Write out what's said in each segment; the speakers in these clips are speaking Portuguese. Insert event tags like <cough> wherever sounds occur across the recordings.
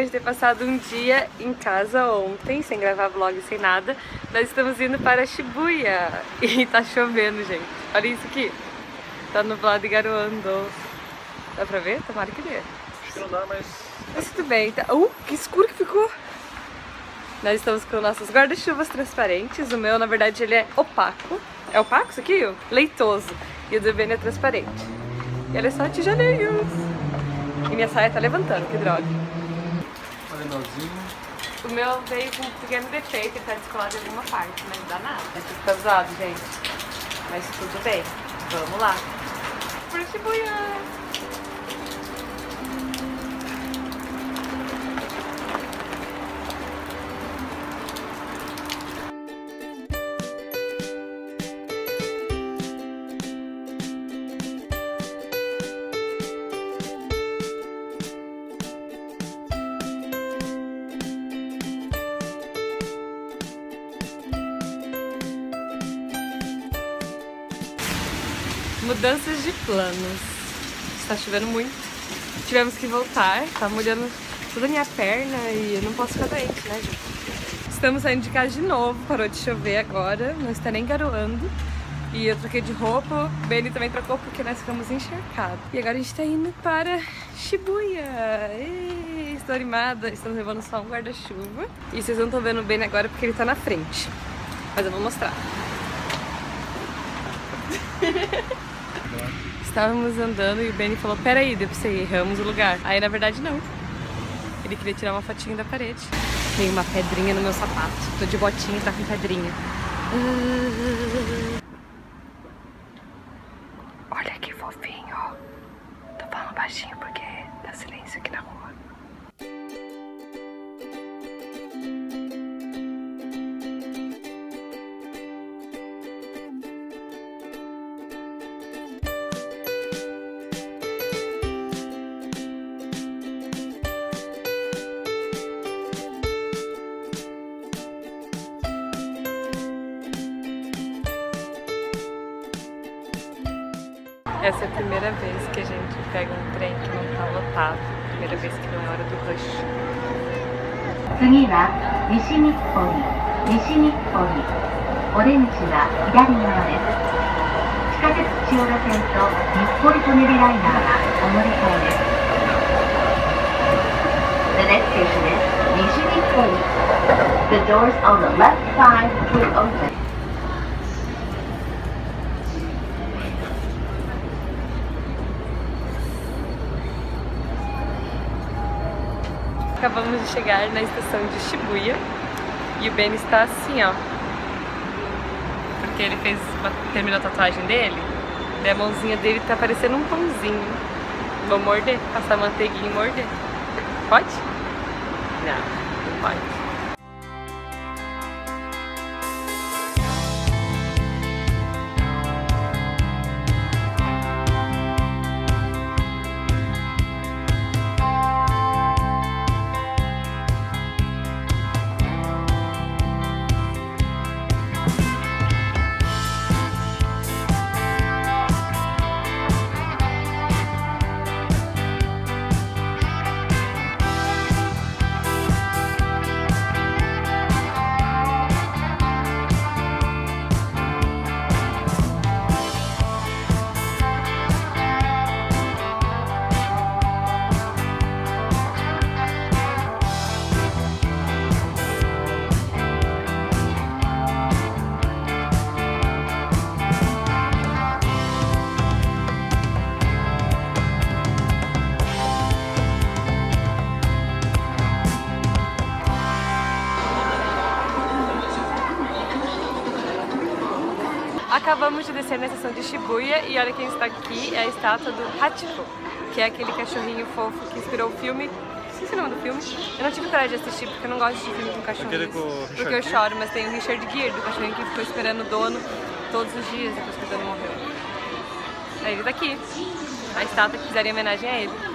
depois de ter passado um dia em casa ontem, sem gravar vlog, sem nada, nós estamos indo para Shibuya. <laughs> E tá chovendo, gente. Olha isso aqui. Tá nublado e garoando. Dá pra ver? Tomara que dê. Acho que não dá, mas... Mas tudo bem. Tá... Uh, que escuro que ficou. Nós estamos com nossos guarda-chuvas transparentes. O meu, na verdade, ele é opaco. É opaco isso aqui? Leitoso. E o do Ben é transparente. E olha só, tijolinhos. E minha saia tá levantando, que droga. Arenalzinho. O meu veio com um pequeno defeito, ele tá descolado em alguma parte, mas não dá nada. É tudo zoado, gente. Mas tudo bem. Vamos lá. Por Shibuya! Mudanças de planos. Está chovendo muito. Tivemos que voltar, tá molhando toda a minha perna e eu não posso ficar doente, né, gente? Estamos saindo de casa de novo, parou de chover agora, não está nem garoando. E eu troquei de roupa, Benny também trocou porque nós ficamos encharcados. E agora a gente tá indo para Shibuya. Ei, estou animada, estamos levando só um guarda-chuva. E vocês não estão vendo o Benny agora porque ele tá na frente. Mas eu vou mostrar. <laughs> Estávamos andando e o Benny falou, peraí, pra você erramos o lugar. Aí na verdade não. Ele queria tirar uma fotinha da parede. Tem uma pedrinha no meu sapato. Tô de botinha e tá com pedrinha. Olha Essa é a primeira vez que a gente pega um trem que não tá lotado. Primeira vez que não é hora do rush. 次は西日暮里西日暮里お出口は左側です地下鉄千代田線と日暮里舎人ライナーがお乗り換えです The next station is 西日暮里 The doors on the left side will open Acabamos de chegar na estação de Shibuya e o Ben está assim, ó. Porque ele fez terminou a tatuagem dele, e a mãozinha dele tá parecendo um pãozinho. Vou morder, passar manteiguinha e morder. Pode? Não, não pode. Acabamos de descer na estação de Shibuya e olha quem está aqui, é a estátua do Hachiko, que é aquele cachorrinho fofo que inspirou o filme. Não sei o nome do filme. Eu não tive coragem de assistir porque eu não gosto de filme com cachorrinhos. Aquele com porque eu choro, mas tem o Richard Gere, do cachorrinho que ficou esperando o dono todos os dias depois que o dono morreu. Aí ele tá aqui. A estátua que fizeram em homenagem a ele.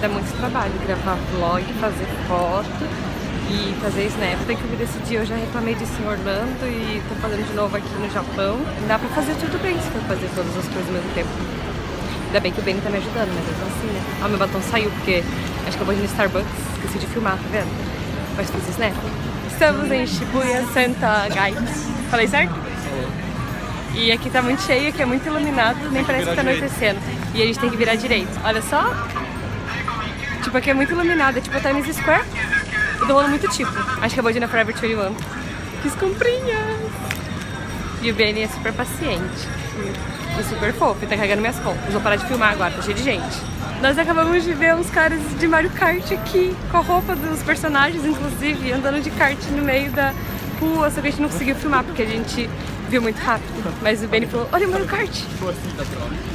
Dá muito trabalho gravar vlog, fazer foto e fazer snap. Tem que me decidir, eu já reclamei disso em Orlando e tô fazendo de novo aqui no Japão. Dá pra fazer tudo bem se for fazer todas as coisas ao mesmo tempo. Ainda bem que o Benny tá me ajudando, mas mesmo assim, né? Ó, meu batom saiu porque acho que eu vou ir no Starbucks, esqueci de filmar, tá vendo? Mas fiz snap. Estamos em Shibuya Santa Gai. Falei certo? E aqui tá muito cheio, aqui é muito iluminado, nem parece que tá anoitecendo. E a gente tem que virar direito. Olha só. Tipo, aqui é muito iluminado, é tipo a Times Square. E do rolo muito tipo. Acho que é Bodina Forever 21. Fiz comprinhas. E o Benny é super paciente. E super fofo, e tá carregando minhas compras. Vou parar de filmar agora, tá cheio de gente. Nós acabamos de ver uns caras de Mario Kart aqui, com a roupa dos personagens, inclusive, andando de kart no meio da rua, só que a gente não conseguiu filmar porque a gente viu muito rápido. Mas o Benny falou, olha o Mario Kart!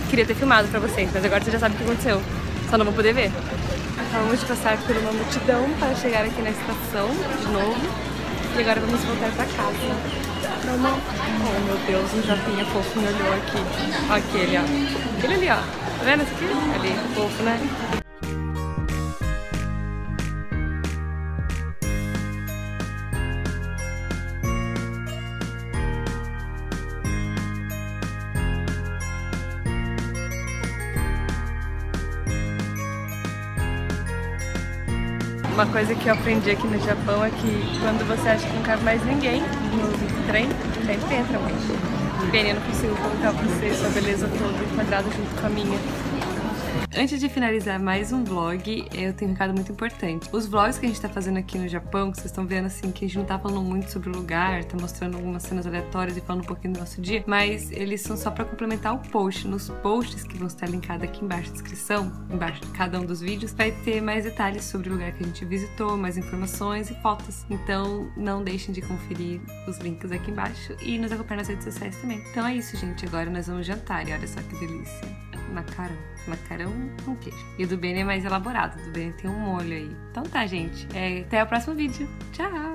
Queria ter filmado pra vocês, mas agora você já sabe o que aconteceu. Só não vou poder ver. Acabamos de passar por uma multidão para chegar aqui na estação de novo. E agora vamos voltar pra casa. Oh meu Deus, um japinha fofo me olhou aqui. Ó, aquele, ó. Aquele ali, ó. Tá vendo esse aqui? Ali, fofo, né? Uma coisa que eu aprendi aqui no Japão é que quando você acha que não cabe mais ninguém no trem, sempre entra muito. Bem, eu não consigo colocar você, sua beleza toda enquadrada junto com a minha. Antes de finalizar mais um vlog, eu tenho um recado muito importante. Os vlogs que a gente tá fazendo aqui no Japão, que vocês estão vendo assim, que a gente não tá falando muito sobre o lugar, tá mostrando algumas cenas aleatórias e falando um pouquinho do nosso dia, mas eles são só pra complementar o post. Nos posts que vão estar linkados aqui embaixo na descrição, embaixo de cada um dos vídeos, vai ter mais detalhes sobre o lugar que a gente visitou, mais informações e fotos. Então não deixem de conferir os links aqui embaixo e nos acompanhar nas redes sociais também. Então é isso, gente. Agora nós vamos jantar e olha só que delícia macarrão. Macarrão com queijo. E o do Beni é mais elaborado. O do Beni tem um molho aí. Então tá, gente. É, até o próximo vídeo. Tchau!